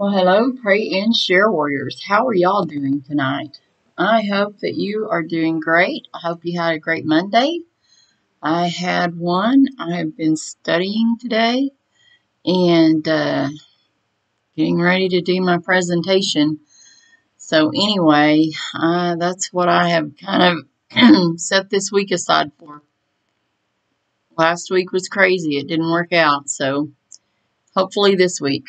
Well, hello, pray and share warriors. How are y'all doing tonight? I hope that you are doing great. I hope you had a great Monday. I had one. I have been studying today and uh, getting ready to do my presentation. So, anyway, uh, that's what I have kind of set this week aside for. Last week was crazy. It didn't work out. So, hopefully, this week.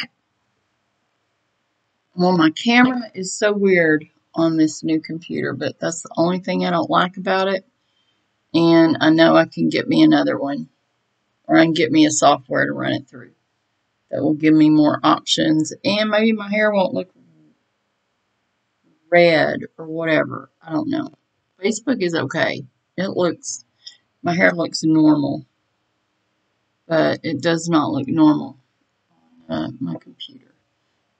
Well, my camera is so weird on this new computer, but that's the only thing I don't like about it. And I know I can get me another one, or I can get me a software to run it through that will give me more options, and maybe my hair won't look red or whatever. I don't know. Facebook is okay. It looks, my hair looks normal, but it does not look normal on uh, my computer.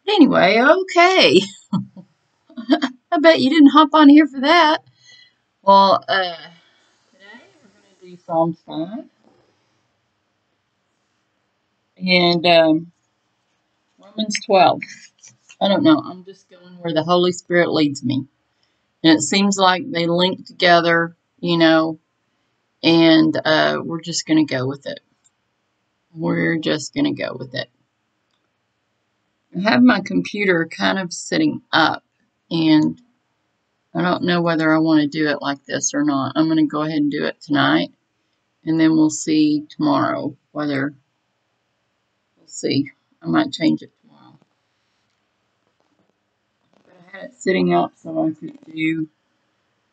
Anyway, okay. I bet you didn't hop on here for that. Well, uh, today we're going to do Psalms 5. And um, Romans 12. I don't know. I'm just going where the Holy Spirit leads me. And it seems like they link together, you know, and uh, we're just going to go with it. We're just going to go with it. I have my computer kind of sitting up and I don't know whether I want to do it like this or not. I'm going to go ahead and do it tonight and then we'll see tomorrow whether we'll see. I might change it tomorrow. But I had it sitting up so I could do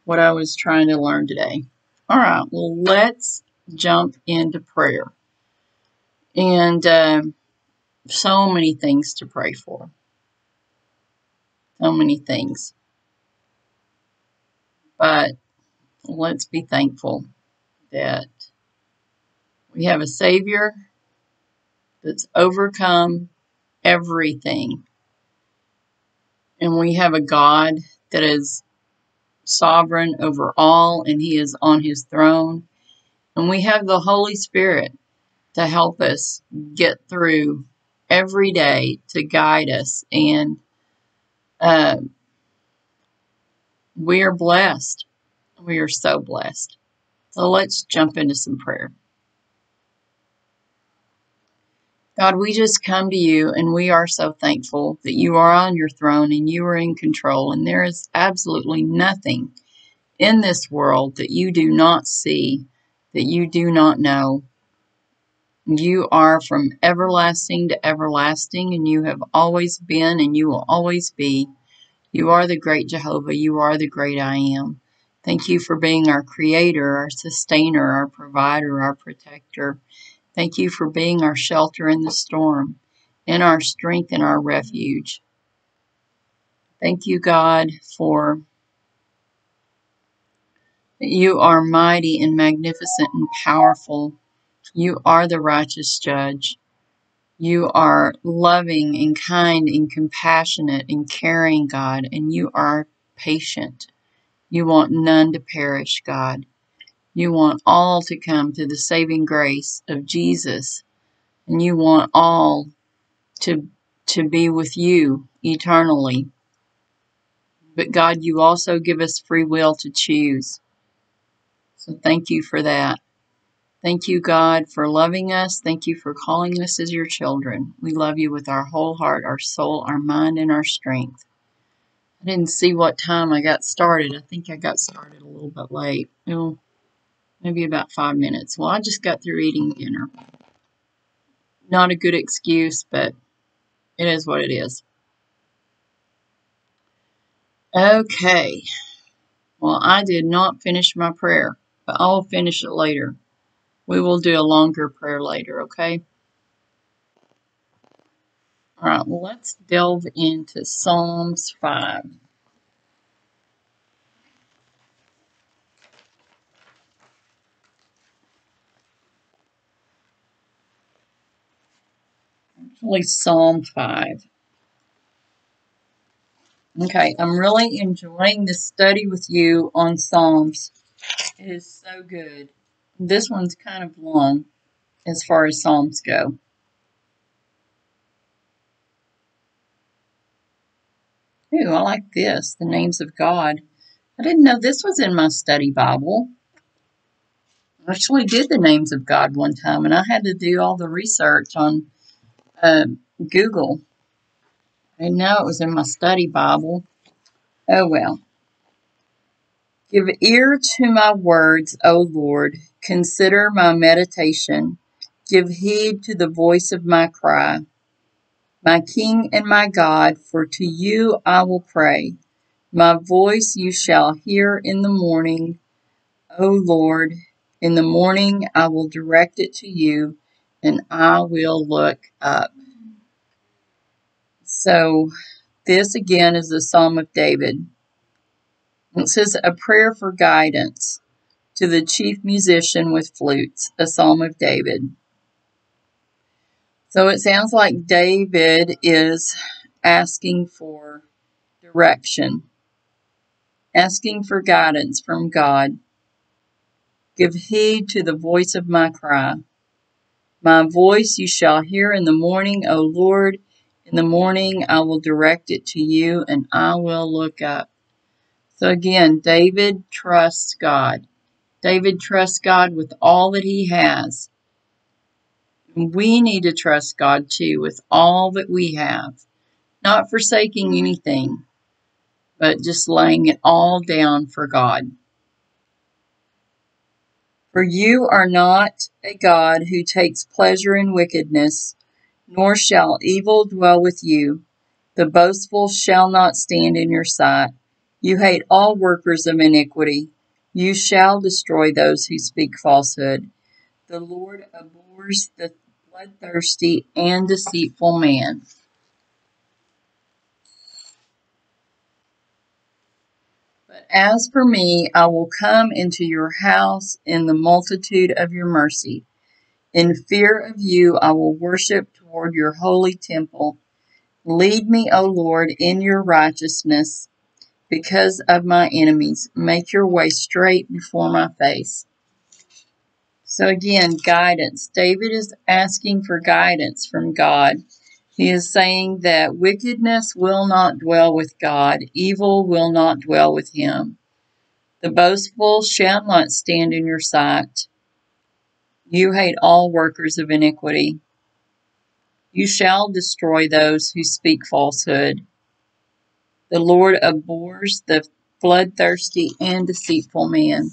what I was trying to learn today. All right, well, let's jump into prayer. And um, so many things to pray for. So many things. But let's be thankful that we have a Savior that's overcome everything. And we have a God that is sovereign over all and He is on His throne. And we have the Holy Spirit to help us get through every day to guide us. And uh, we are blessed. We are so blessed. So let's jump into some prayer. God, we just come to you and we are so thankful that you are on your throne and you are in control. And there is absolutely nothing in this world that you do not see, that you do not know, you are from everlasting to everlasting, and you have always been and you will always be. You are the great Jehovah. You are the great I am. Thank you for being our creator, our sustainer, our provider, our protector. Thank you for being our shelter in the storm and our strength and our refuge. Thank you, God, for you are mighty and magnificent and powerful. You are the righteous judge. You are loving and kind and compassionate and caring, God, and you are patient. You want none to perish, God. You want all to come to the saving grace of Jesus, and you want all to, to be with you eternally. But God, you also give us free will to choose. So thank you for that. Thank you, God, for loving us. Thank you for calling us as your children. We love you with our whole heart, our soul, our mind, and our strength. I didn't see what time I got started. I think I got started a little bit late. Oh, maybe about five minutes. Well, I just got through eating dinner. Not a good excuse, but it is what it is. Okay. Well, I did not finish my prayer, but I'll finish it later. We will do a longer prayer later, okay? All right, let's delve into Psalms 5. Actually, Psalm 5. Okay, I'm really enjoying this study with you on Psalms. It is so good. This one's kind of long as far as Psalms go. Ooh, I like this. The names of God. I didn't know this was in my study Bible. I actually did the names of God one time, and I had to do all the research on uh, Google. I didn't know it was in my study Bible. Oh well. Give ear to my words, O Lord. Consider my meditation. Give heed to the voice of my cry. My King and my God, for to you I will pray. My voice you shall hear in the morning, O Lord. In the morning I will direct it to you, and I will look up. So, this again is the Psalm of David. It says, A prayer for guidance to the chief musician with flutes, a psalm of David. So it sounds like David is asking for direction, asking for guidance from God. Give heed to the voice of my cry. My voice you shall hear in the morning, O Lord. In the morning I will direct it to you, and I will look up. So again, David trusts God. David trusts God with all that he has. We need to trust God too with all that we have, not forsaking anything, but just laying it all down for God. For you are not a God who takes pleasure in wickedness, nor shall evil dwell with you. The boastful shall not stand in your sight. You hate all workers of iniquity. You shall destroy those who speak falsehood. The Lord abhors the bloodthirsty and deceitful man. But as for me, I will come into your house in the multitude of your mercy. In fear of you, I will worship toward your holy temple. Lead me, O Lord, in your righteousness because of my enemies. Make your way straight before my face. So again, guidance. David is asking for guidance from God. He is saying that wickedness will not dwell with God, evil will not dwell with him. The boastful shall not stand in your sight. You hate all workers of iniquity. You shall destroy those who speak falsehood. The Lord abhors the bloodthirsty and deceitful man.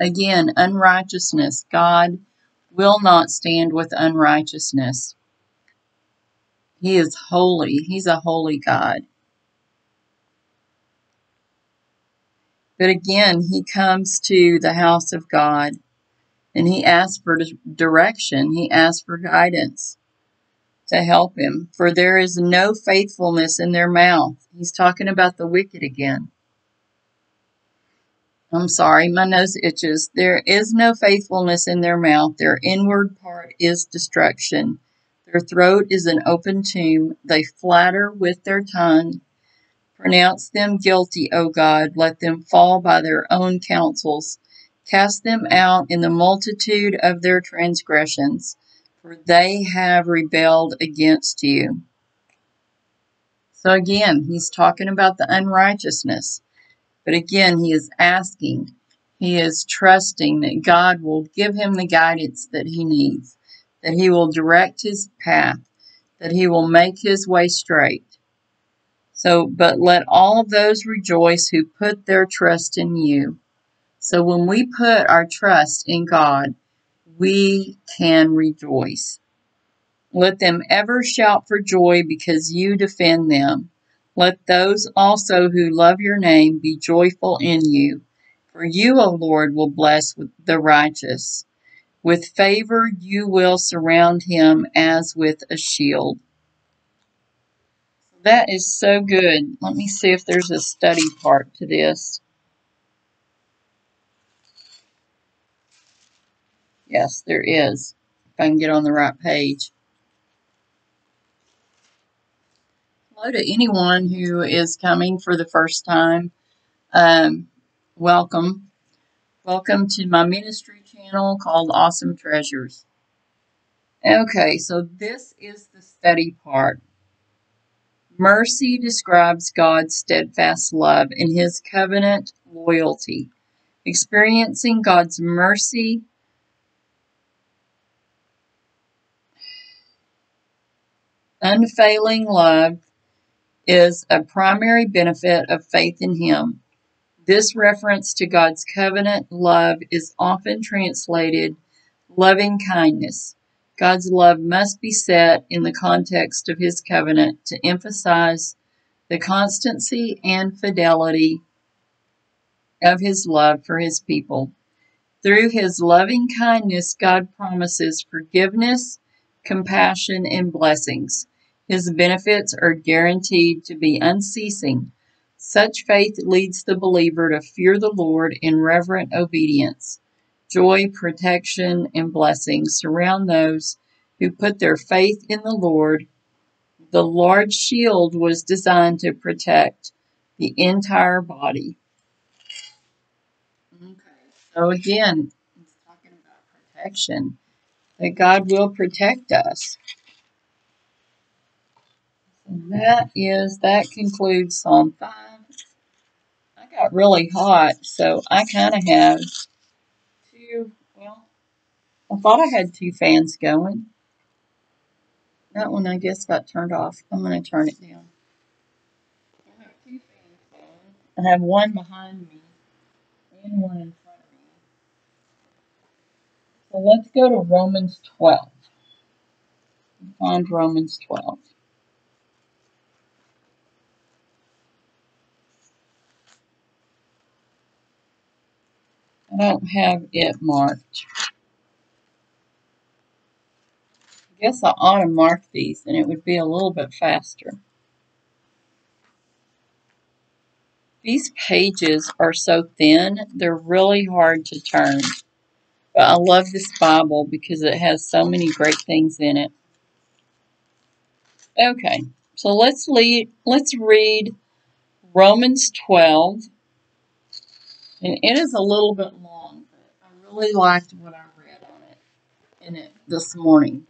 Again, unrighteousness. God will not stand with unrighteousness. He is holy. He's a holy God. But again, he comes to the house of God and he asks for direction. He asks for guidance to help him. For there is no faithfulness in their mouth. He's talking about the wicked again. I'm sorry, my nose itches. There is no faithfulness in their mouth. Their inward part is destruction. Their throat is an open tomb. They flatter with their tongue. Pronounce them guilty, O God. Let them fall by their own counsels. Cast them out in the multitude of their transgressions, for they have rebelled against you. So again, he's talking about the unrighteousness. But again, he is asking, he is trusting that God will give him the guidance that he needs, that he will direct his path, that he will make his way straight. So, but let all those rejoice who put their trust in you. So when we put our trust in God, we can rejoice. Let them ever shout for joy because you defend them. Let those also who love your name be joyful in you. For you, O Lord, will bless the righteous. With favor you will surround him as with a shield. That is so good. Let me see if there's a study part to this. Yes, there is. If I can get on the right page. Hello to anyone who is coming for the first time. Um, welcome. Welcome to my ministry channel called Awesome Treasures. Okay, so this is the study part. Mercy describes God's steadfast love and his covenant loyalty. Experiencing God's mercy unfailing love is a primary benefit of faith in Him. This reference to God's covenant love is often translated loving kindness. God's love must be set in the context of His covenant to emphasize the constancy and fidelity of His love for His people. Through His loving kindness, God promises forgiveness, compassion, and blessings. His benefits are guaranteed to be unceasing. Such faith leads the believer to fear the Lord in reverent obedience. Joy, protection, and blessings surround those who put their faith in the Lord. The large shield was designed to protect the entire body. Okay, so again, it's talking about protection, that God will protect us. And that is, that concludes Psalm 5. I got really hot, so I kind of have two, well, I thought I had two fans going. That one, I guess, got turned off. I'm going to turn it down. I have two fans going. I have one behind me and one in front of me. So let's go to Romans 12. Find Romans 12. I don't have it marked. I guess I ought to mark these and it would be a little bit faster. These pages are so thin, they're really hard to turn. But I love this Bible because it has so many great things in it. Okay, so let's lead, let's read Romans 12 and it is a little bit long, but I really liked what I read on it in it this morning.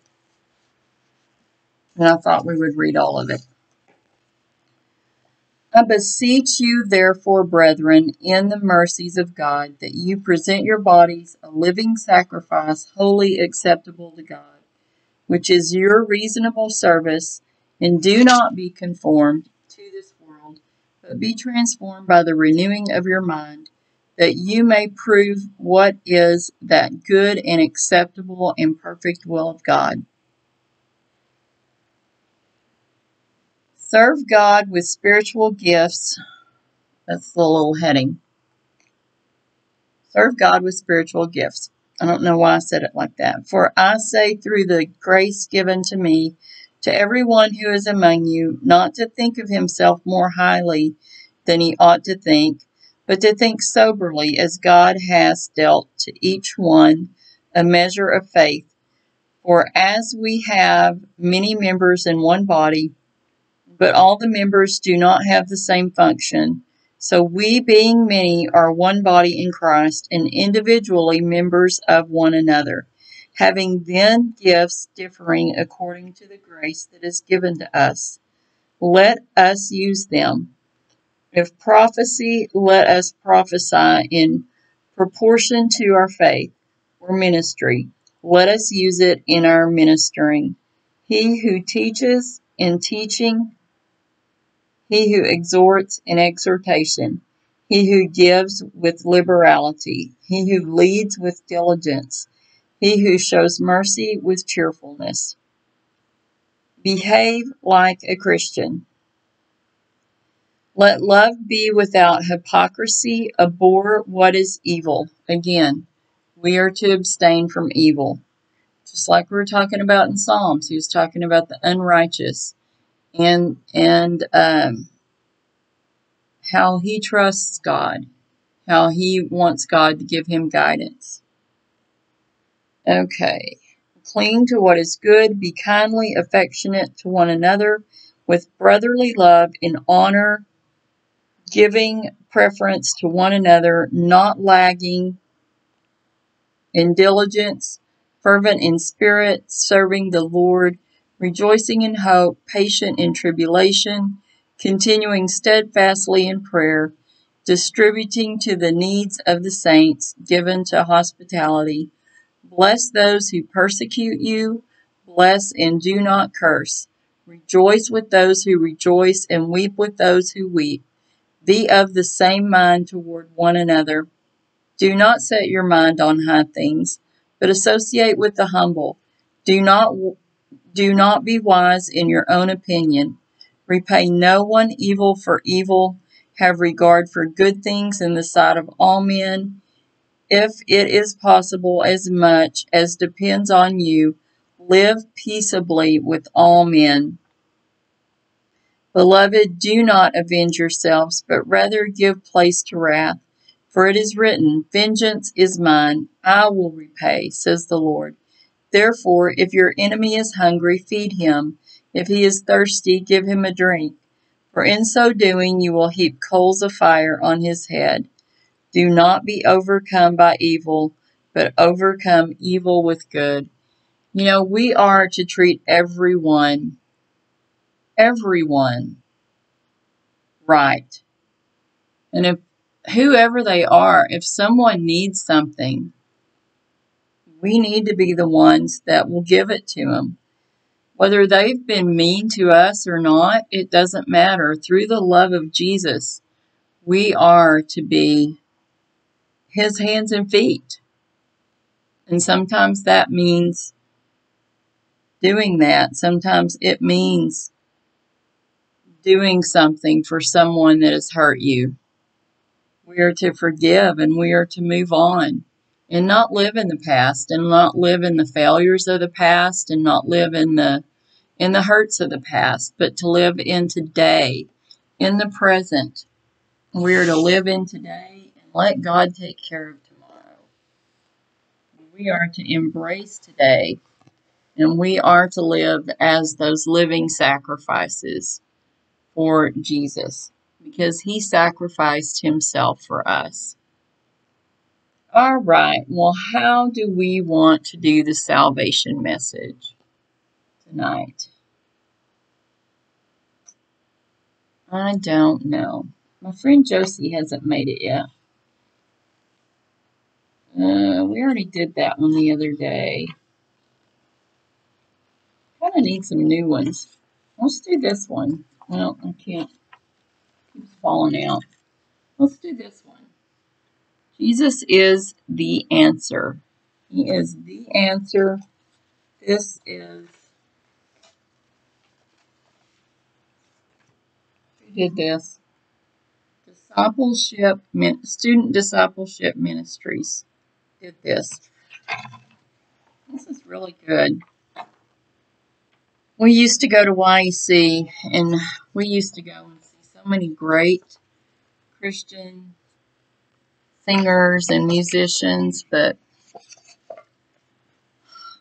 And I thought we would read all of it. I beseech you, therefore, brethren, in the mercies of God, that you present your bodies a living sacrifice, holy acceptable to God, which is your reasonable service, and do not be conformed to this world, but be transformed by the renewing of your mind that you may prove what is that good and acceptable and perfect will of God. Serve God with spiritual gifts. That's the little heading. Serve God with spiritual gifts. I don't know why I said it like that. For I say through the grace given to me, to everyone who is among you, not to think of himself more highly than he ought to think, but to think soberly as God has dealt to each one a measure of faith. For as we have many members in one body, but all the members do not have the same function, so we, being many, are one body in Christ and individually members of one another, having then gifts differing according to the grace that is given to us. Let us use them. If prophecy, let us prophesy in proportion to our faith, or ministry. Let us use it in our ministering. He who teaches in teaching, he who exhorts in exhortation, he who gives with liberality, he who leads with diligence, he who shows mercy with cheerfulness. Behave like a Christian. Let love be without hypocrisy. Abhor what is evil. Again, we are to abstain from evil. Just like we were talking about in Psalms, he was talking about the unrighteous and and um, how he trusts God, how he wants God to give him guidance. Okay. Cling to what is good, be kindly affectionate to one another with brotherly love in honor giving preference to one another, not lagging in diligence, fervent in spirit, serving the Lord, rejoicing in hope, patient in tribulation, continuing steadfastly in prayer, distributing to the needs of the saints, given to hospitality. Bless those who persecute you, bless and do not curse. Rejoice with those who rejoice, and weep with those who weep. Be of the same mind toward one another. Do not set your mind on high things, but associate with the humble. Do not do not be wise in your own opinion. Repay no one evil for evil. Have regard for good things in the sight of all men. If it is possible, as much as depends on you, live peaceably with all men. Beloved, do not avenge yourselves, but rather give place to wrath. For it is written, Vengeance is mine, I will repay, says the Lord. Therefore, if your enemy is hungry, feed him. If he is thirsty, give him a drink. For in so doing, you will heap coals of fire on his head. Do not be overcome by evil, but overcome evil with good. You know, we are to treat everyone, everyone right. And if whoever they are, if someone needs something, we need to be the ones that will give it to them. Whether they've been mean to us or not, it doesn't matter. Through the love of Jesus, we are to be his hands and feet. And sometimes that means doing that. Sometimes it means doing something for someone that has hurt you. We are to forgive and we are to move on and not live in the past and not live in the failures of the past and not live in the in the hurts of the past, but to live in today, in the present. We are to live in today and let God take care of tomorrow. We are to embrace today and we are to live as those living sacrifices for Jesus because he sacrificed himself for us. All right, well, how do we want to do the salvation message tonight? I don't know. My friend Josie hasn't made it yet. Uh, we already did that one the other day. Kind of need some new ones. Let's do this one. Well, I can't. Keeps falling out. Let's do this one. Jesus is the answer. He is the answer. This is who did this? Discipleship, Student Discipleship Ministries did this. This is really good. We used to go to YEC and we used to go and see so many great Christian singers and musicians, but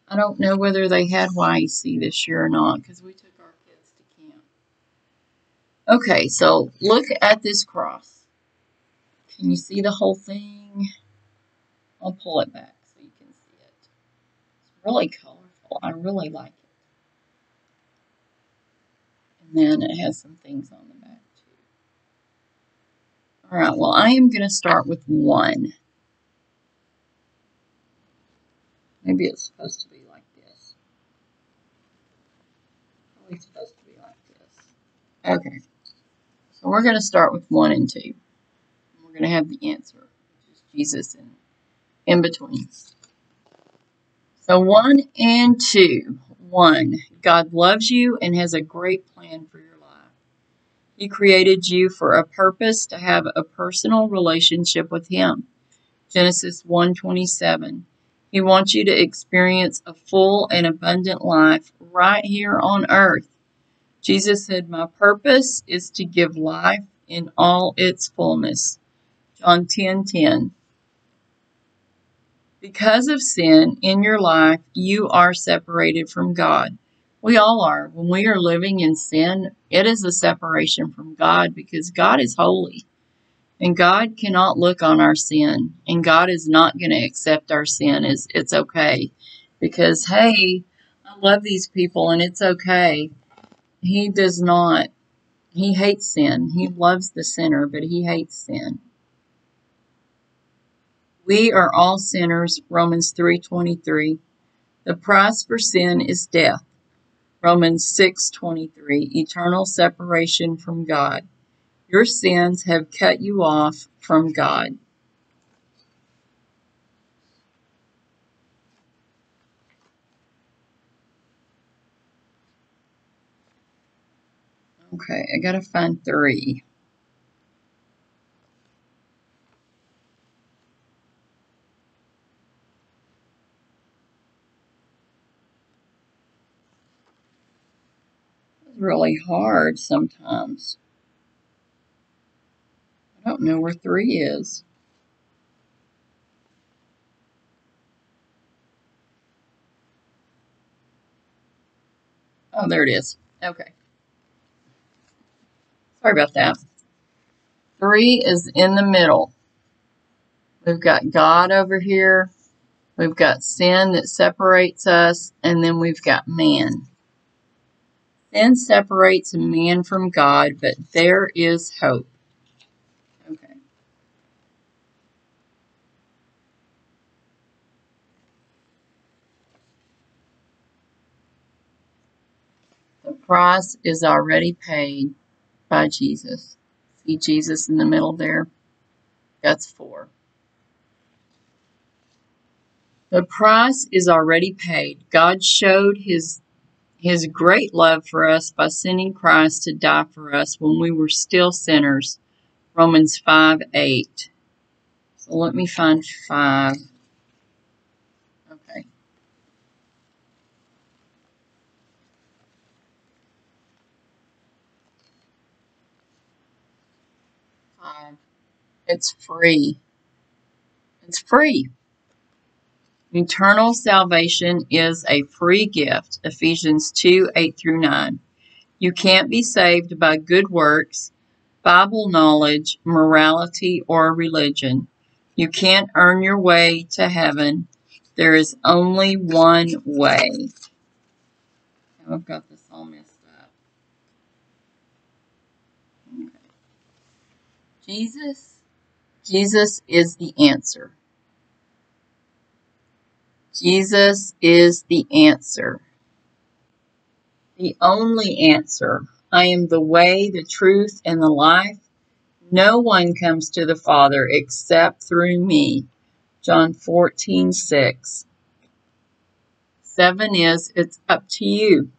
I don't know whether they had YEC this year or not because we took our kids to camp. Okay, so look at this cross. Can you see the whole thing? I'll pull it back so you can see it. It's really colorful. I really like it. And then it has some things on the back too. All right, well, I am going to start with one. Maybe it's supposed to be like this. Probably supposed to be like this. Okay. So we're going to start with one and two. We're going to have the answer, which is Jesus in, in between. So one and two. One, God loves you and has a great plan for your life. He created you for a purpose to have a personal relationship with him. Genesis 1:27. He wants you to experience a full and abundant life right here on earth. Jesus said, "My purpose is to give life in all its fullness." John 10:10. 10, 10. Because of sin in your life, you are separated from God. We all are. When we are living in sin, it is a separation from God because God is holy. And God cannot look on our sin. And God is not going to accept our sin as it's okay. Because, hey, I love these people and it's okay. He does not. He hates sin. He loves the sinner, but he hates sin. We are all sinners, Romans 3:23. The price for sin is death. Romans 6:23. Eternal separation from God. Your sins have cut you off from God. Okay, I gotta find three. Really hard sometimes. I don't know where three is. Oh, there it is. Okay. Sorry about that. Three is in the middle. We've got God over here. We've got sin that separates us, and then we've got man. Sin separates man from God, but there is hope. Okay. The price is already paid by Jesus. See Jesus in the middle there? That's four. The price is already paid. God showed his his great love for us by sending Christ to die for us when we were still sinners. Romans 5 8. So let me find 5. Okay. 5. It's free. It's free. Eternal salvation is a free gift. Ephesians 2 8 through 9. You can't be saved by good works, Bible knowledge, morality, or religion. You can't earn your way to heaven. There is only one way. I've got this all messed up. Okay. Jesus, Jesus is the answer. Jesus is the answer. The only answer. I am the way, the truth, and the life. No one comes to the Father except through me. John 14, 6. Seven is, it's up to you.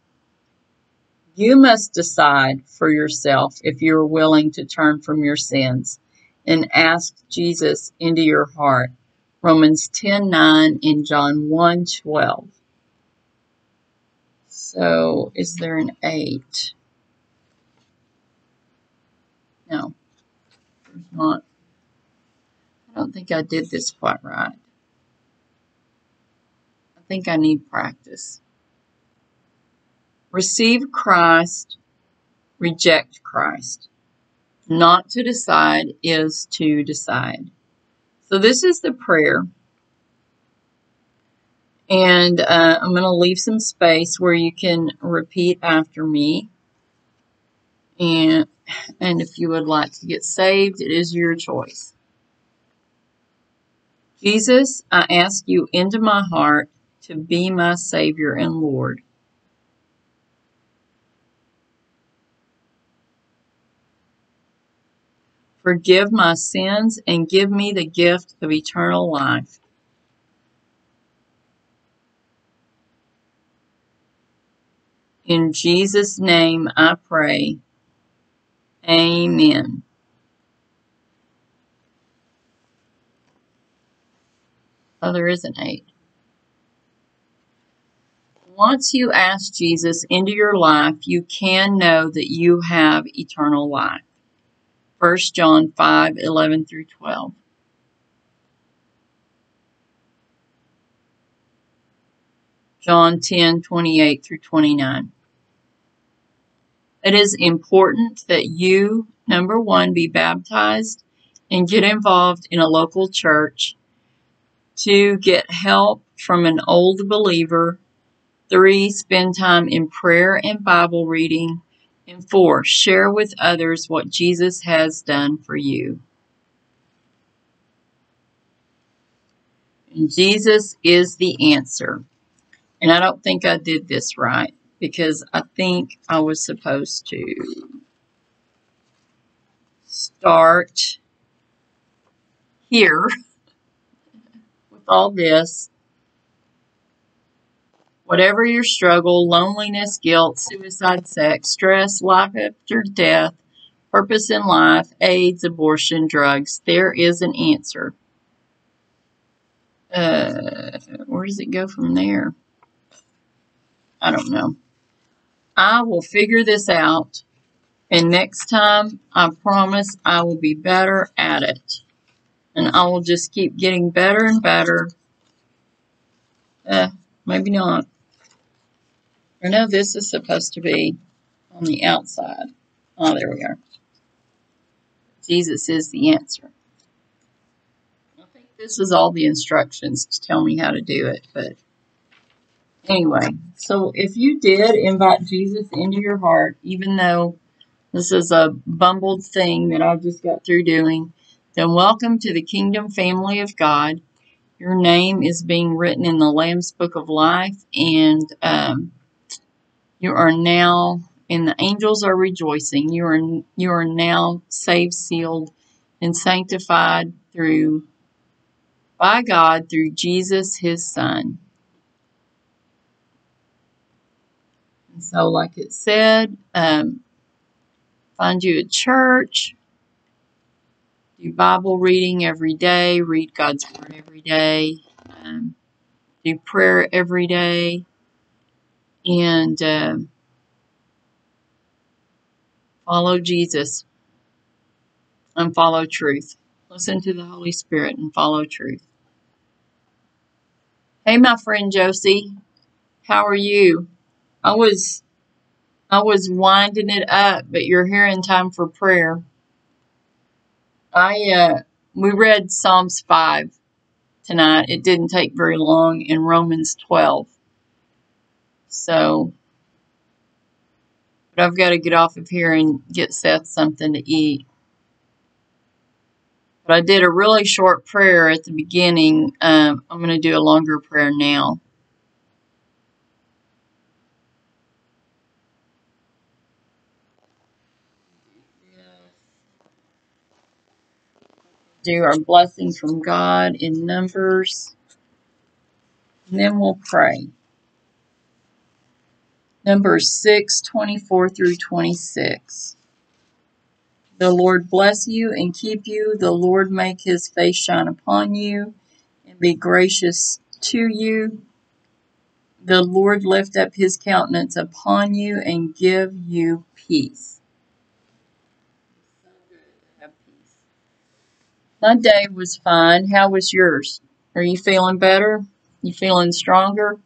You must decide for yourself if you are willing to turn from your sins and ask Jesus into your heart. Romans 10 9 and John 1 12. So, is there an 8? No, there's not. I don't think I did this quite right. I think I need practice. Receive Christ, reject Christ. Not to decide is to decide. So this is the prayer. And uh, I'm going to leave some space where you can repeat after me. And, and if you would like to get saved, it is your choice. Jesus, I ask you into my heart to be my Savior and Lord. Forgive my sins and give me the gift of eternal life. In Jesus' name I pray. Amen. Oh, there is an eight. Once you ask Jesus into your life, you can know that you have eternal life. 1 John 5 11 through 12. John 10 28 through 29. It is important that you, number one, be baptized and get involved in a local church to get help from an old believer Three, spend time in prayer and Bible reading. And four, share with others what Jesus has done for you. And Jesus is the answer. And I don't think I did this right because I think I was supposed to start here with all this. Whatever your struggle, loneliness, guilt, suicide, sex, stress, life after death, purpose in life, AIDS, abortion, drugs, there is an answer. Uh, where does it go from there? I don't know. I will figure this out. And next time, I promise I will be better at it. And I will just keep getting better and better. Uh, maybe not. I know this is supposed to be on the outside. Oh, there we are. Jesus is the answer. I think this is all the instructions to tell me how to do it, but anyway. So if you did invite Jesus into your heart, even though this is a bumbled thing that I just got through doing, then welcome to the kingdom family of God. Your name is being written in the Lamb's Book of Life, and um, you are now, and the angels are rejoicing. You are you are now saved, sealed, and sanctified through by God through Jesus, His Son. And so, like it said, um, find you a church, do Bible reading every day, read God's Word every day, um, do prayer every day and uh, follow Jesus and follow truth. Listen to the Holy Spirit and follow truth. Hey, my friend Josie, how are you? I was I was winding it up, but you're here in time for prayer. I uh, we read Psalms five tonight. It didn't take very long in Romans twelve. So, but I've got to get off of here and get Seth something to eat. But I did a really short prayer at the beginning. Um, I'm going to do a longer prayer now. Do our blessings from God in Numbers. And then we'll pray. Numbers 6, 24 through 26. The Lord bless you and keep you. The Lord make his face shine upon you and be gracious to you. The Lord lift up his countenance upon you and give you peace. My day was fine. How was yours? Are you feeling better? You feeling stronger?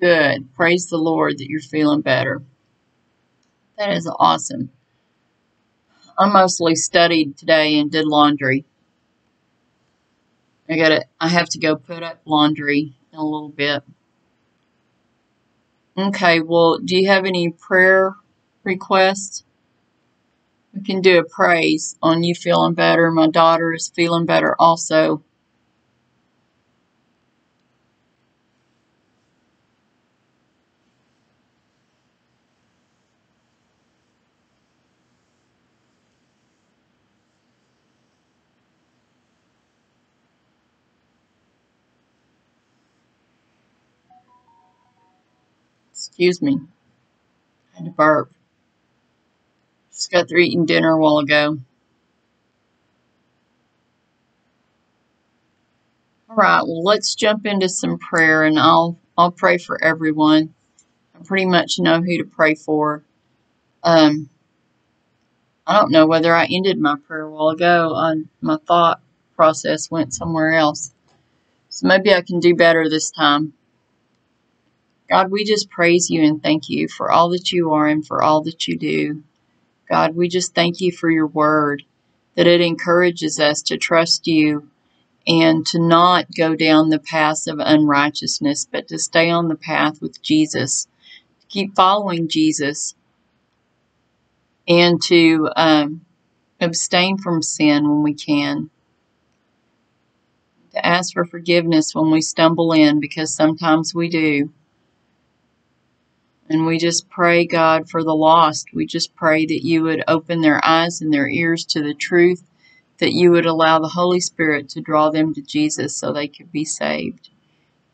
Good. Praise the Lord that you're feeling better. That is awesome. I mostly studied today and did laundry. I got to I have to go put up laundry in a little bit. Okay, well, do you have any prayer requests? We can do a praise on you feeling better. My daughter is feeling better also. Excuse me. I had to burp. Just got through eating dinner a while ago. All right, well, let's jump into some prayer, and I'll I'll pray for everyone. I pretty much know who to pray for. Um, I don't know whether I ended my prayer a while ago. On my thought process went somewhere else, so maybe I can do better this time. God, we just praise you and thank you for all that you are and for all that you do. God, we just thank you for your word, that it encourages us to trust you and to not go down the path of unrighteousness, but to stay on the path with Jesus, to keep following Jesus, and to um, abstain from sin when we can, to ask for forgiveness when we stumble in, because sometimes we do. And we just pray, God, for the lost. We just pray that you would open their eyes and their ears to the truth, that you would allow the Holy Spirit to draw them to Jesus so they could be saved.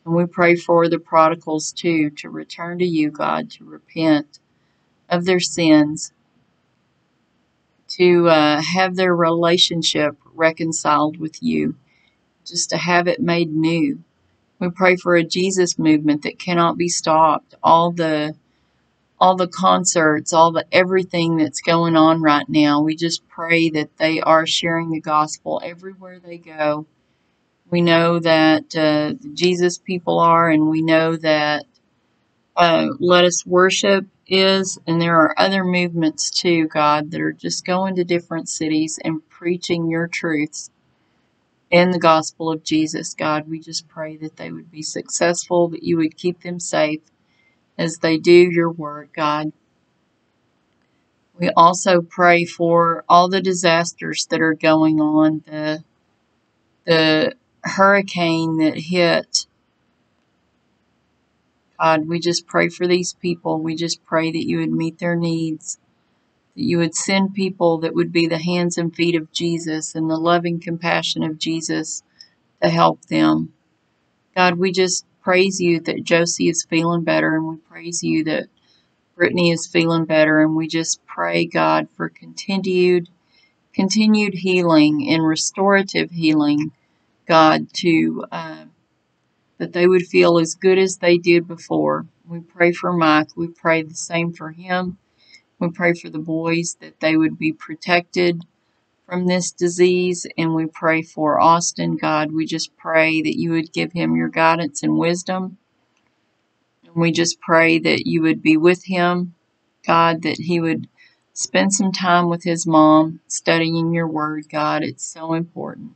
And we pray for the prodigals too, to return to you, God, to repent of their sins, to uh, have their relationship reconciled with you, just to have it made new. We pray for a Jesus movement that cannot be stopped. All the all the concerts, all the everything that's going on right now. We just pray that they are sharing the gospel everywhere they go. We know that uh, Jesus people are, and we know that uh, Let Us Worship is, and there are other movements too, God, that are just going to different cities and preaching your truths and the gospel of Jesus, God. We just pray that they would be successful, that you would keep them safe as they do your work, God. We also pray for all the disasters that are going on, the the hurricane that hit. God, we just pray for these people. We just pray that you would meet their needs, that you would send people that would be the hands and feet of Jesus and the loving compassion of Jesus to help them. God, we just praise you that Josie is feeling better, and we praise you that Brittany is feeling better, and we just pray, God, for continued continued healing and restorative healing, God, to uh, that they would feel as good as they did before. We pray for Mike. We pray the same for him. We pray for the boys that they would be protected from this disease. And we pray for Austin, God. We just pray that you would give him your guidance and wisdom. And we just pray that you would be with him, God, that he would spend some time with his mom studying your word, God. It's so important.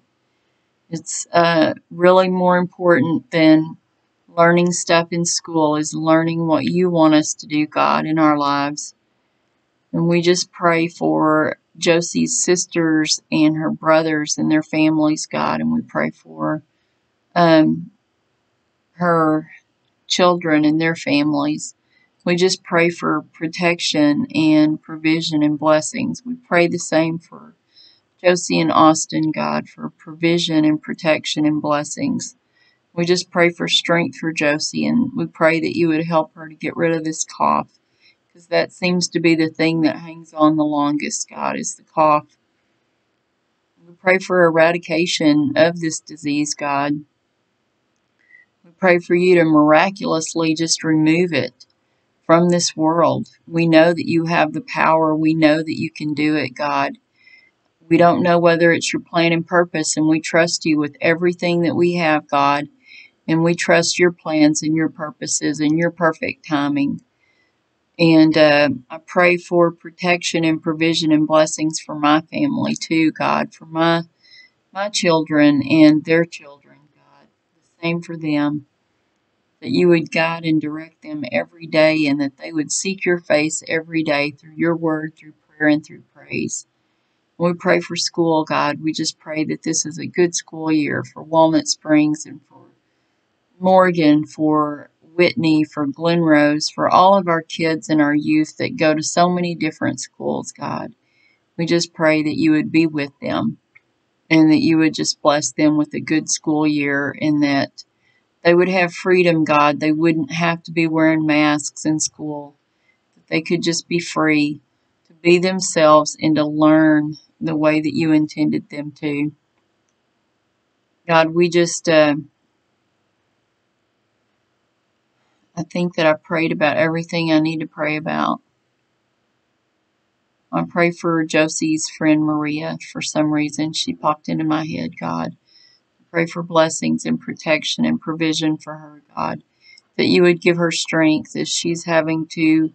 It's uh, really more important than learning stuff in school, is learning what you want us to do, God, in our lives. And we just pray for Josie's sisters and her brothers and their families, God, and we pray for um, her children and their families. We just pray for protection and provision and blessings. We pray the same for Josie and Austin, God, for provision and protection and blessings. We just pray for strength for Josie and we pray that you would help her to get rid of this cough because that seems to be the thing that hangs on the longest, God, is the cough. We pray for eradication of this disease, God. We pray for you to miraculously just remove it from this world. We know that you have the power. We know that you can do it, God. We don't know whether it's your plan and purpose, and we trust you with everything that we have, God. And we trust your plans and your purposes and your perfect timing. And uh, I pray for protection and provision and blessings for my family too, God, for my my children and their children, God. The same for them. That you would guide and direct them every day and that they would seek your face every day through your word, through prayer, and through praise. we pray for school, God. We just pray that this is a good school year for Walnut Springs and for Morgan, for Whitney, for Glen Rose, for all of our kids and our youth that go to so many different schools, God. We just pray that you would be with them and that you would just bless them with a good school year and that they would have freedom, God. They wouldn't have to be wearing masks in school, that they could just be free to be themselves and to learn the way that you intended them to. God, we just. Uh, I think that I prayed about everything I need to pray about. I pray for Josie's friend Maria. For some reason, she popped into my head, God. I pray for blessings and protection and provision for her, God. that you would give her strength as she's having to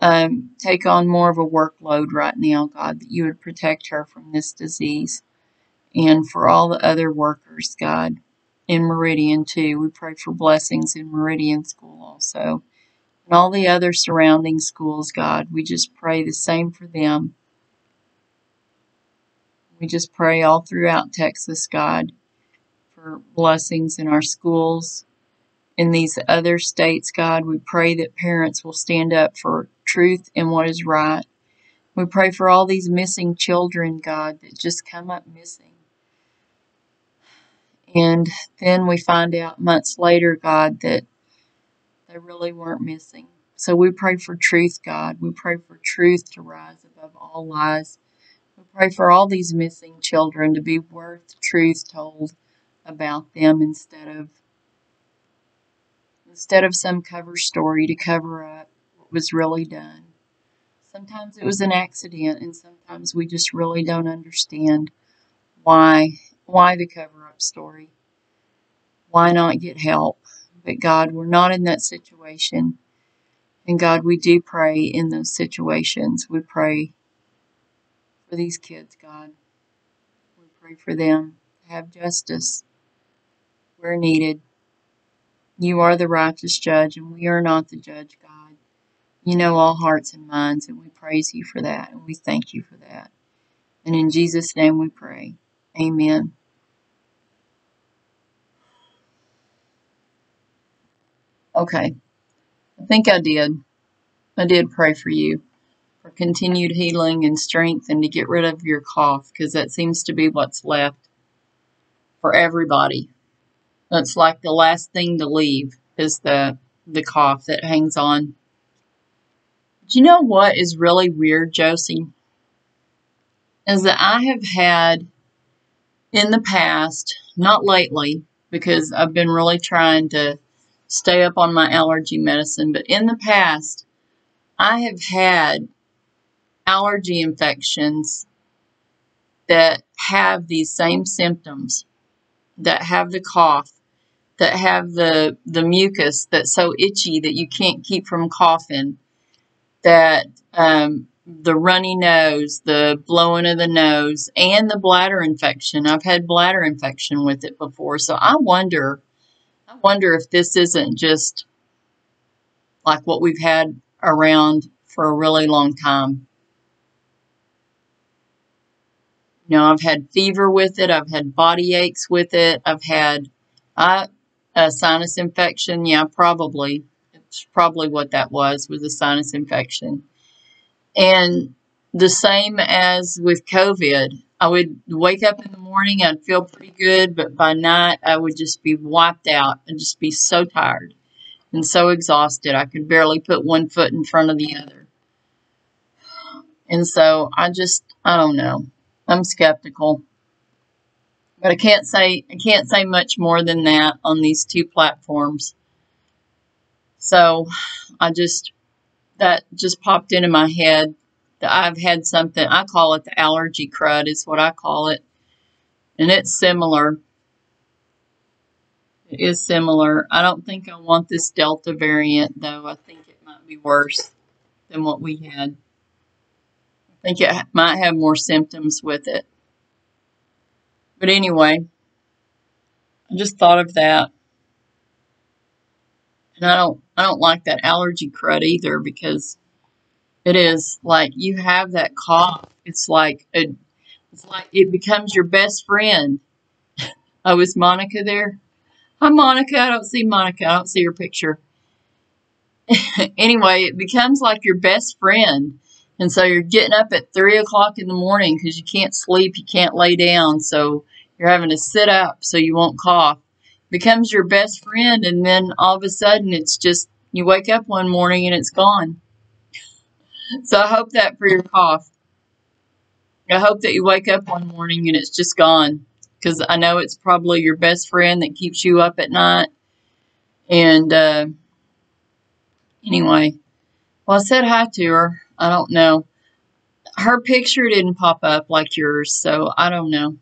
um, take on more of a workload right now, God, that you would protect her from this disease. And for all the other workers, God, in Meridian too, we pray for blessings in Meridian School also. And all the other surrounding schools, God, we just pray the same for them. We just pray all throughout Texas, God, for blessings in our schools. In these other states, God, we pray that parents will stand up for truth and what is right. We pray for all these missing children, God, that just come up missing. And then we find out months later, God, that they really weren't missing. So we pray for truth, God. We pray for truth to rise above all lies. We pray for all these missing children to be worth truth told about them instead of instead of some cover story to cover up what was really done. Sometimes it was an accident and sometimes we just really don't understand why why the cover up story. Why not get help? But God, we're not in that situation. And God, we do pray in those situations. We pray for these kids, God. We pray for them to have justice where needed. You are the righteous judge, and we are not the judge, God. You know all hearts and minds, and we praise you for that, and we thank you for that. And in Jesus' name we pray. Amen. Okay. I think I did. I did pray for you for continued healing and strength and to get rid of your cough because that seems to be what's left for everybody. That's like the last thing to leave is the the cough that hangs on. Do you know what is really weird, Josie? Is that I have had in the past, not lately, because I've been really trying to stay up on my allergy medicine, but in the past, I have had allergy infections that have these same symptoms, that have the cough, that have the, the mucus that's so itchy that you can't keep from coughing, that um, the runny nose, the blowing of the nose, and the bladder infection. I've had bladder infection with it before, so I wonder, wonder if this isn't just like what we've had around for a really long time. You know, I've had fever with it. I've had body aches with it. I've had I, a sinus infection. Yeah, probably. It's probably what that was, was a sinus infection. And the same as with COVID, I would wake up in the morning, I'd feel pretty good, but by night I would just be wiped out and just be so tired and so exhausted I could barely put one foot in front of the other. And so I just, I don't know. I'm skeptical. But I can't say I can't say much more than that on these two platforms. So I just that just popped into my head I've had something I call it the allergy crud is what I call it. And it's similar. It is similar. I don't think I want this Delta variant though. I think it might be worse than what we had. I think it might have more symptoms with it. But anyway, I just thought of that. And I don't I don't like that allergy crud either because it is like you have that cough. It's like a, it's like it becomes your best friend. oh, is Monica there? Hi, Monica. I don't see Monica. I don't see her picture. anyway, it becomes like your best friend. And so you're getting up at 3 o'clock in the morning because you can't sleep, you can't lay down. So you're having to sit up so you won't cough. Becomes your best friend, and then all of a sudden it's just you wake up one morning and it's gone. So I hope that for your cough. I hope that you wake up one morning and it's just gone because I know it's probably your best friend that keeps you up at night. And uh, anyway, well, I said hi to her. I don't know. Her picture didn't pop up like yours, so I don't know.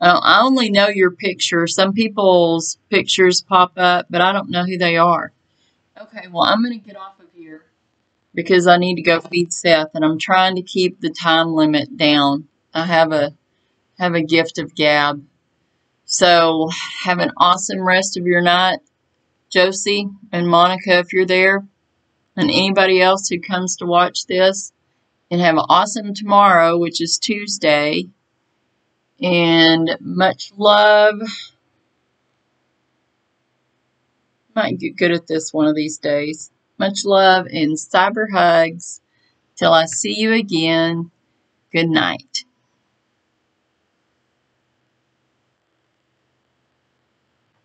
Uh, I only know your picture. Some people's pictures pop up, but I don't know who they are. Okay, well, I'm going to get off because I need to go feed Seth, and I'm trying to keep the time limit down. I have a have a gift of gab. So have an awesome rest of your night, Josie and Monica, if you're there, and anybody else who comes to watch this. And have an awesome tomorrow, which is Tuesday. And much love. Might get good at this one of these days. Much love and cyber hugs. Till I see you again. Good night.